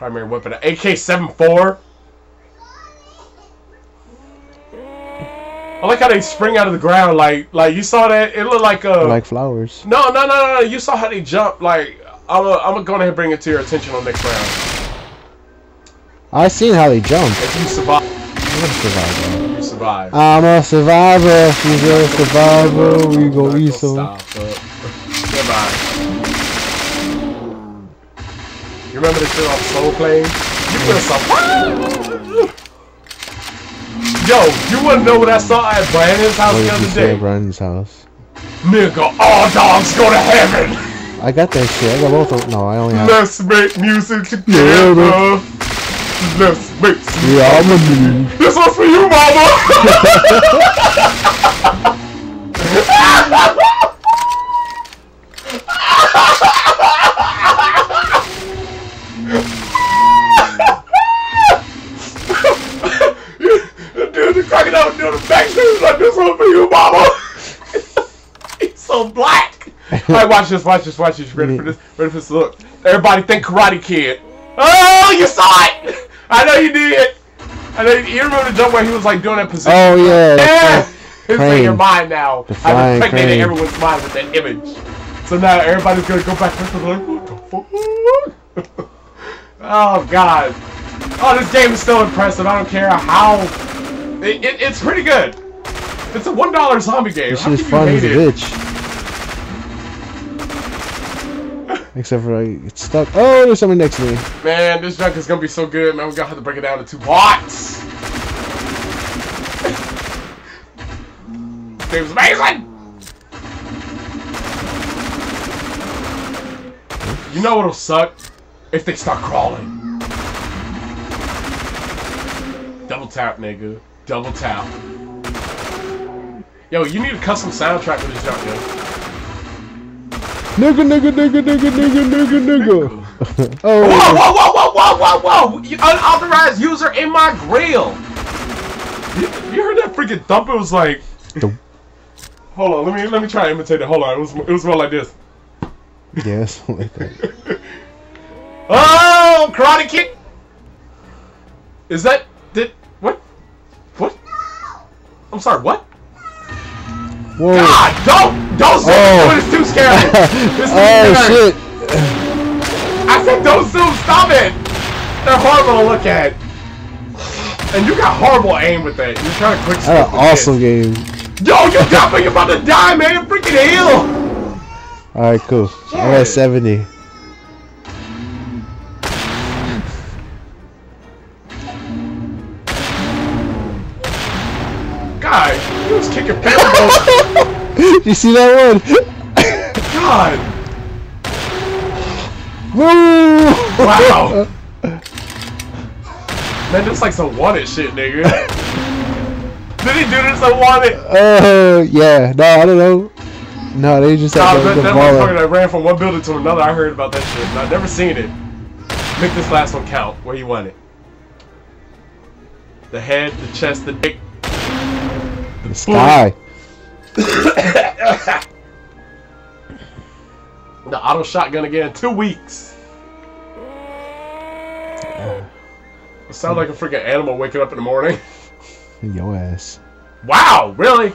primary weapon. AK-74. I like how they spring out of the ground. Like, like you saw that. It looked like a. Like flowers. No, no, no, no. You saw how they jump. Like, I'm I'm gonna go ahead and bring it to your attention on next round. I seen how they jump. If you survive, I'm gonna survive. you survive. I'm a survivor. She's a survivor. We go eat some. Remember this shit on Soul Plane? You feel some. Yo, you wanna know what I saw at Brandon's house What the other day? at Brandon's house? Nigga, all dogs go to heaven. I got that shit. I got both of them. No, I only have. Let's make music Yeah, together. Let's make some Yeah, I'm a dude. This one's for you, mama. so black. All right, watch this, watch this, watch this. Ready for this? Ready for this? Look, everybody think Karate Kid. Oh, you saw it. I know you did. I know you, you remember the jump where he was like doing that position. Oh yeah. Yeah! It's in your mind now. I've impregnated crane. everyone's mind with that image. So now everybody's gonna go back and like, what the fuck? oh god. Oh, this game is still impressive. I don't care how. It, it, it's pretty good. It's a one dollar zombie game. This How shit's can fun you as a it? bitch. Except for I get stuck. Oh, there's someone next to me. Man, this junk is gonna be so good, man. We're gonna have to break it down to two parts. Game's amazing! You know what'll suck? If they start crawling. Double tap, nigga. Double tap. Yo, you need a custom soundtrack for this junk, yo. Nigga, nigga, nigga, nigga, nigga, nigga, nigga. oh, Whoa, whoa, whoa, whoa, whoa, whoa, whoa! You- Unauthorized user in my grill! You, you heard that freaking thump? It was like... Hold on, let me let me try to imitate it. Hold on, it was, it was more like this. yeah, something like that. Oh, karate kick! Is that... Did... What? What? I'm sorry, what? Whoa. God, don't! Don't zoom! Oh. It's too scary! Too oh shit! I said don't zoom! Stop it! They're horrible to look at. And you got horrible aim with that. You're trying to quick That's scope an kid. awesome game. Yo, you got me! You're about to die, man! You're freaking heal! All right, cool. I'm at 70. God, you was kicking field Did you see that one? God! Woo! Wow! Man, this like some wanted shit, nigga. Did he do this on wanted? Oh yeah. No, I don't know. No, they just Nah, had that, the, the that motherfucker that ran from one building to another, I heard about that shit. and I've never seen it. Make this last one count. Where you want it? The head, the chest, the dick. The sky. The auto shotgun again in two weeks. It sounds like a freaking animal waking up in the morning. Yo ass. Wow, really?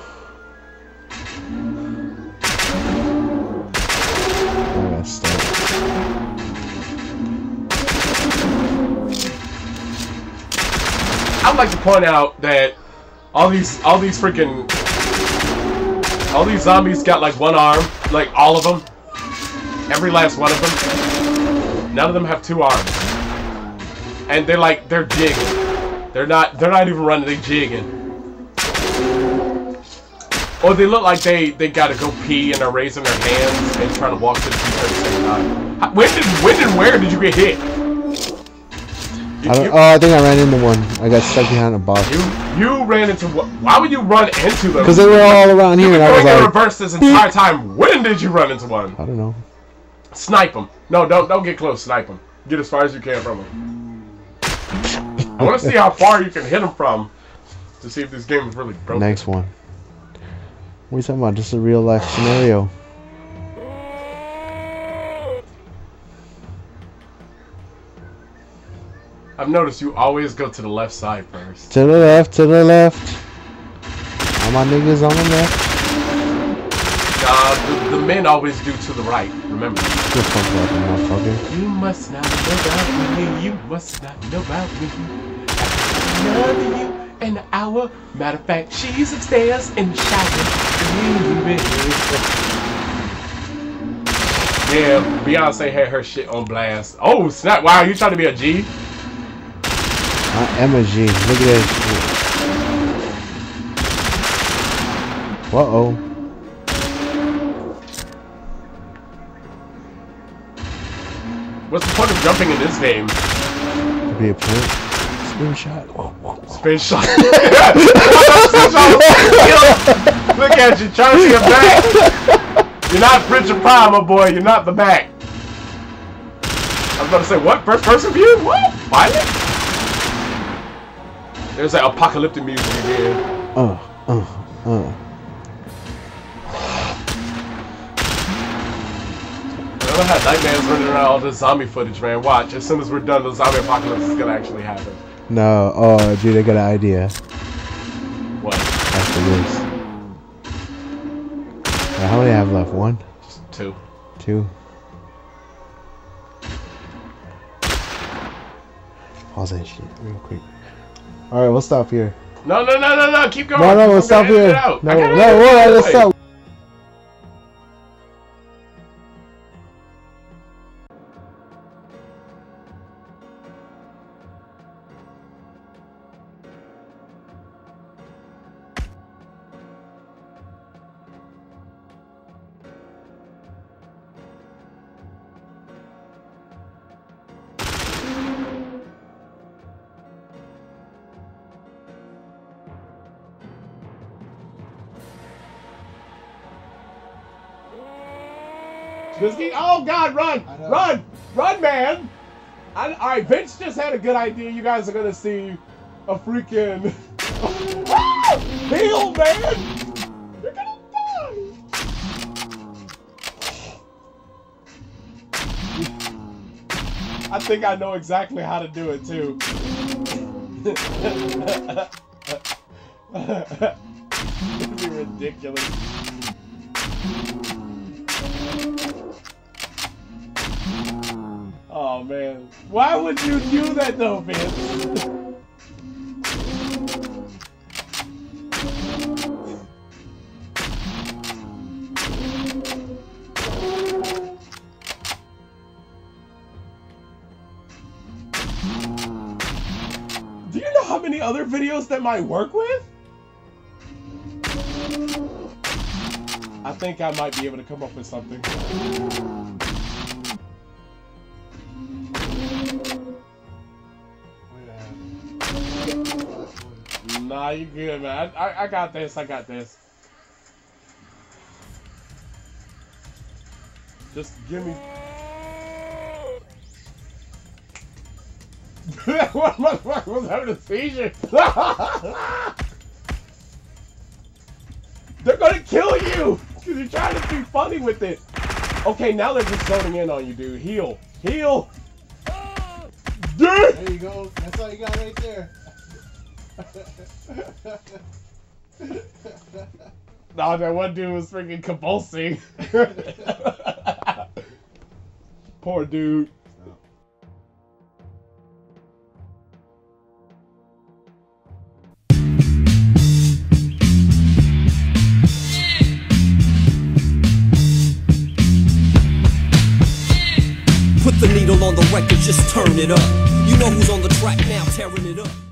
I got stuck. I'd like to point out that all these, all these freaking, all these zombies got like one arm, like all of them, every last one of them. None of them have two arms, and they're like they're jigging. They're not, they're not even running. they're jigging. Or they look like they they gotta go pee and they're raising their hands and trying to walk to the pee at the same time. When did, when and where did you get hit? You- I don't, you- oh, I think I ran into one. I got stuck behind a box. you you ran into what? Why would you run into them? Because they were all around here, been I was going in like, reverse this entire time. When did you run into one? I don't know. Snipe them. No, don't don't get close. Snipe them. Get as far as you can from them. I want to see how far you can hit them from to see if this game is really broken. Next one. What are you talking about? Just a real life scenario. I've noticed you always go to the left side first. To the left, to the left. All my niggas on the left. Uh, the, the men always do to the right. Remember. The fuck out, motherfucker. You must not know about me. You must not know about me. Love you in an hour. Matter of fact, she's upstairs in the shower. Yeah, Beyonce had her shit on blast. Oh snap! Wow, you trying to be a G? I am a G. Look at that shit. Uh oh. What's the point of jumping in this game? Could be a point. Screenshot. Space shot. Look at you, trying to get back. You're not Prince of Prime, my boy. You're not the back. I was about to say, what? First person view? What? Pilot? There's that apocalyptic music again. Uh, uh, uh. I had nightmares running around all this zombie footage, man. Watch, as soon as we're done, the zombie apocalypse is gonna actually happen. No, oh, dude, I got an idea. What? After this. Uh, how many I have left? One? Just two. Two? Pause that shit real quick. Alright, we'll stop here. No, no, no, no, no. Keep going. No, no, we'll stop here. No, no, no, edit it let's out. stop. Just keep- oh God, run, run, run, man! I, all right, Vince just had a good idea. You guys are gonna see a freaking heal, man. You're gonna die. I think I know exactly how to do it too. It'd be ridiculous. Oh man. Why would you do that though, man? Do you know how many other videos that might work with? I think I might be able to come up with something. Nah, you good, man. I, I, got this. I got this. Just give me. what motherfucker was having a seizure? They're gonna kill you because you're trying to be funny with it. Okay, now they're just zoning in on you, dude. Heal, heal. Oh! Dude. There you go. That's all you got right there. Nah, that one dude was freaking convulsing. Poor dude. Put the needle on the record, just turn it up. You know who's on the track now, tearing it up.